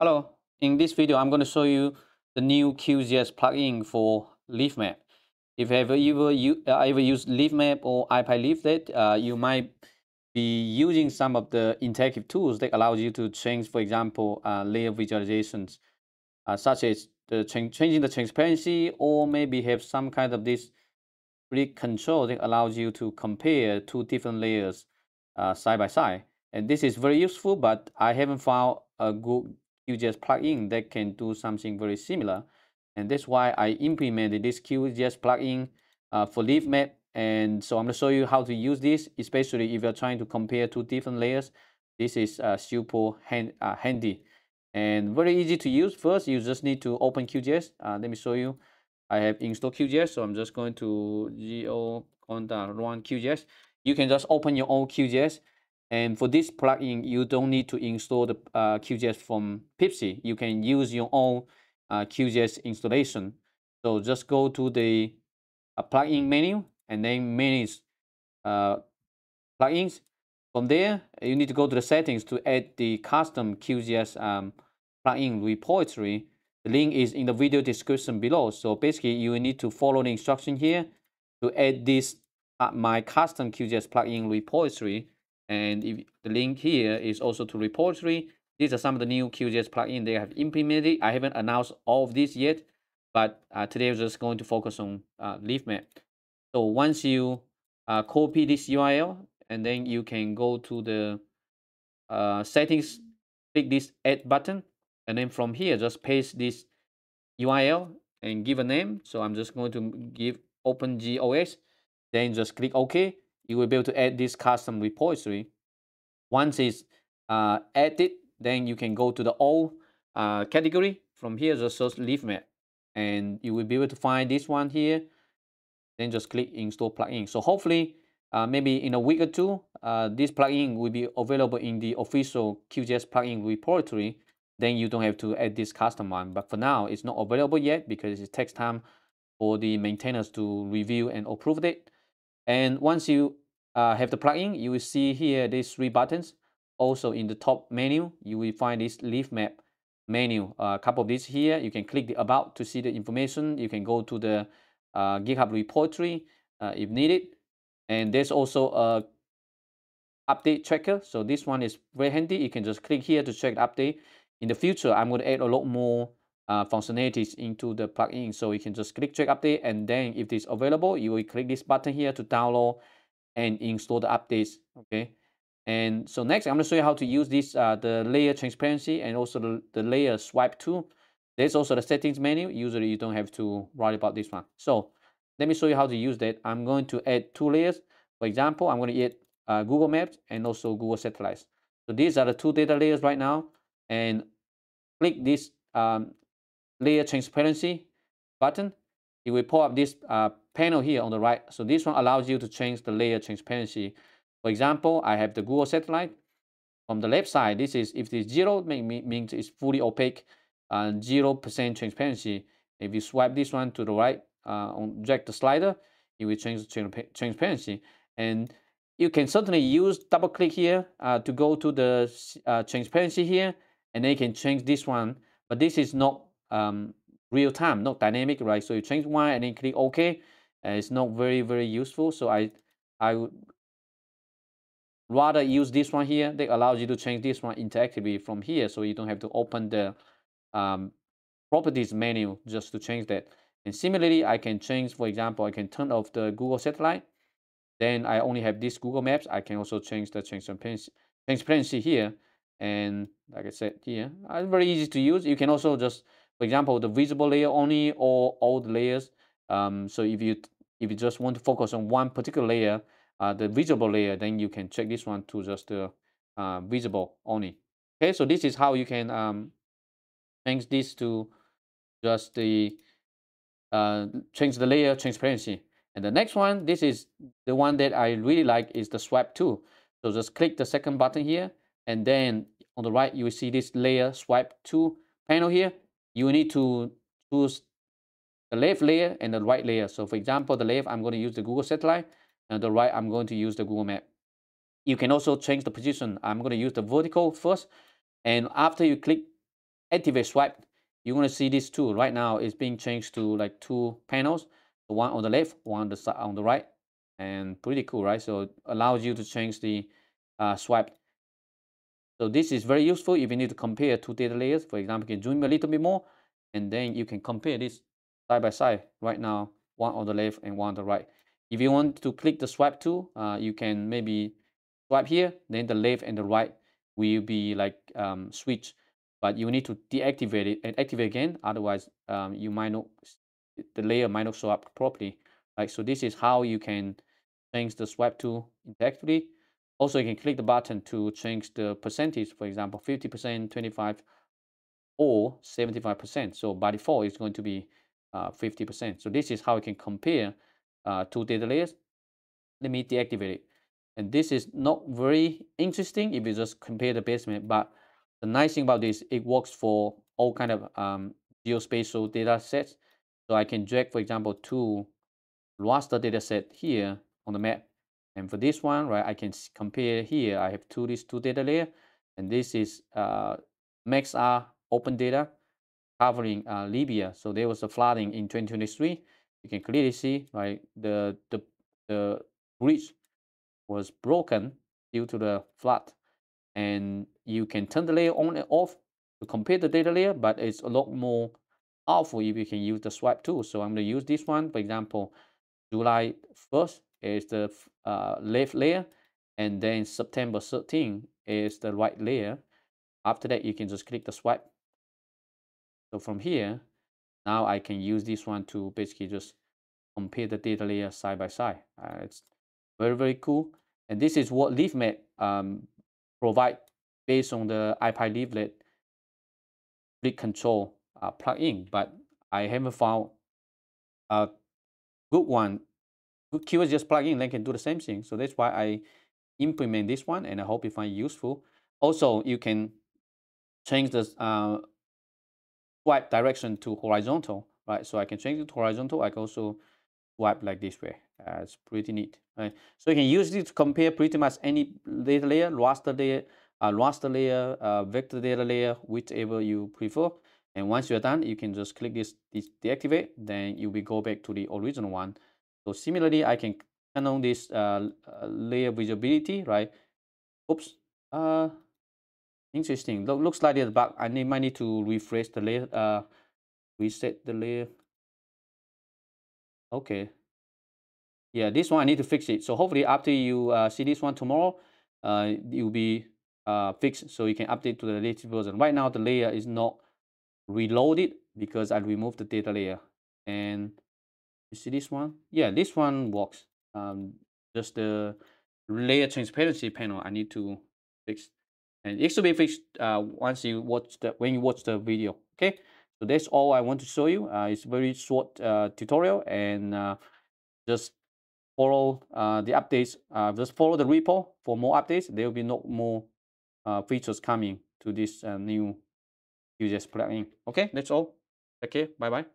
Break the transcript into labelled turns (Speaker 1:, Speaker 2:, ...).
Speaker 1: Hello, in this video I'm going to show you the new QGIS plugin for LeafMap. If you ever, ever, you, uh, ever use LeafMap or iPyLeaflet, uh, you might be using some of the interactive tools that allows you to change, for example, uh, layer visualizations, uh, such as the ch changing the transparency or maybe have some kind of this grid control that allows you to compare two different layers uh, side by side. And this is very useful, but I haven't found a good QGIS plugin that can do something very similar. And that's why I implemented this QGIS plugin uh, for LeafMap. And so I'm going to show you how to use this, especially if you're trying to compare two different layers. This is uh, super hand, uh, handy and very easy to use. First, you just need to open QGIS. Uh, let me show you. I have installed QGIS, so I'm just going to go run QGIS. You can just open your own QGIS and for this plugin, you don't need to install the uh, QGIS from Pixi. You can use your own uh, QGIS installation. So just go to the uh, plugin menu and then manage uh, plugins. From there, you need to go to the settings to add the custom QGIS um, plugin repository. The link is in the video description below. So basically, you need to follow the instruction here to add this uh, my custom QGIS plugin repository and if the link here is also to repository. These are some of the new QGIS plugin they have implemented. I haven't announced all of this yet, but uh, today we're just going to focus on uh, LeafMap. So once you uh, copy this URL, and then you can go to the uh, settings, click this add button, and then from here, just paste this URL and give a name. So I'm just going to give OpenGeos, then just click OK you will be able to add this custom repository. Once it's uh, added, then you can go to the all uh, category. From here, just search LeafMap. And you will be able to find this one here. Then just click install plugin. So hopefully, uh, maybe in a week or two, uh, this plugin will be available in the official QGIS plugin repository. Then you don't have to add this custom one. But for now, it's not available yet because it takes time for the maintainers to review and approve it. And once you uh, have the plugin, you will see here these three buttons. Also in the top menu, you will find this Leafmap menu. Uh, a couple of these here, you can click the about to see the information. You can go to the uh, GitHub repository uh, if needed. And there's also a update tracker. So this one is very handy. You can just click here to check the update. In the future, I'm going to add a lot more uh, functionalities into the plugin. So you can just click check update and then if it's available, you will click this button here to download and install the updates. Okay. And so next, I'm to show you how to use this, uh, the layer transparency and also the, the layer swipe tool. There's also the settings menu. Usually you don't have to worry about this one. So let me show you how to use that. I'm going to add two layers. For example, I'm going to add uh, Google Maps and also Google Satellites. So these are the two data layers right now. And click this um, layer transparency button, it will pull up this uh, panel here on the right. So this one allows you to change the layer transparency. For example, I have the Google satellite. From the left side, this is if it's zero, means it's fully opaque and 0% transparency. If you swipe this one to the right, uh, on drag the slider, it will change the transparency. And you can certainly use double click here uh, to go to the uh, transparency here, and then you can change this one. But this is not um, real time, not dynamic, right? So you change one and then click OK. And it's not very, very useful. So I, I would rather use this one here that allows you to change this one interactively from here. So you don't have to open the um, properties menu just to change that. And similarly, I can change, for example, I can turn off the Google satellite. Then I only have this Google Maps. I can also change the change transparency, transparency here. And like I said here, it's very easy to use. You can also just for example, the visible layer only or all the layers. Um, so if you if you just want to focus on one particular layer, uh, the visible layer, then you can check this one to just the uh, visible only. Okay, so this is how you can um, change this to just the uh, change the layer transparency. And the next one, this is the one that I really like is the swipe tool. So just click the second button here, and then on the right, you will see this layer swipe tool panel here you need to choose the left layer and the right layer. So for example, the left, I'm going to use the Google satellite, and the right, I'm going to use the Google map. You can also change the position. I'm going to use the vertical first. And after you click activate swipe, you're going to see this too. Right now, it's being changed to like two panels, the one on the left, one on the on the right, and pretty cool, right? So it allows you to change the uh, swipe. So this is very useful if you need to compare two data layers. For example, you can zoom a little bit more, and then you can compare this side by side right now, one on the left and one on the right. If you want to click the swipe tool, uh, you can maybe swipe here, then the left and the right will be like um, switch, but you need to deactivate it and activate again. Otherwise, um, you might not, the layer might not show up properly. Like, so this is how you can change the swipe tool interactively. Also, you can click the button to change the percentage, for example, 50%, 25 or 75%. So by default, it's going to be 50%. Uh, so this is how you can compare uh, two data layers. Let me deactivate it. And this is not very interesting if you just compare the basemap, but the nice thing about this, it works for all kind of um, geospatial data sets. So I can drag, for example, two raster data set here on the map. And for this one, right, I can compare here. I have two these two data layer, and this is uh, Maxar open data covering uh, Libya. So there was a flooding in 2023. You can clearly see, right, the the the bridge was broken due to the flood, and you can turn the layer on and off to compare the data layer, but it's a lot more powerful if you can use the swipe tool. So I'm going to use this one, for example, July 1st is the uh, left layer, and then September 13 is the right layer. After that, you can just click the swipe so from here, now I can use this one to basically just compare the data layer side by side. Uh, it's very, very cool. And this is what LeafMap um, provide based on the iPyLeaflet fleet control uh, plugin, but I haven't found a good one, good plug in, that can do the same thing. So that's why I implement this one and I hope you find it useful. Also, you can change the uh, swipe direction to horizontal, right? So I can change it to horizontal. I can also swipe like this way. Uh, it's pretty neat, right? So you can use it to compare pretty much any data layer, raster layer, uh, raster layer, uh, vector data layer, whichever you prefer. And once you're done, you can just click this, this deactivate, then you will go back to the original one. So similarly, I can turn on this uh, uh layer visibility, right? Oops, uh, Interesting. Look, looks like the bug. I need, might need to refresh the layer, uh, reset the layer. Okay. Yeah, this one I need to fix it. So hopefully after you uh, see this one tomorrow, uh, it will be uh, fixed so you can update to the latest version. Right now the layer is not reloaded because I removed the data layer. And you see this one? Yeah, this one works. Um, just the layer transparency panel I need to fix. And it should be fixed uh, once you watch the when you watch the video okay? So that's all i want to show you. Uh, it's very short uh, tutorial and uh, just follow uh, the updates. Uh, just follow the repo for more updates. There will be no more features coming to this new QGIS plugin okay? That's all. Okay bye bye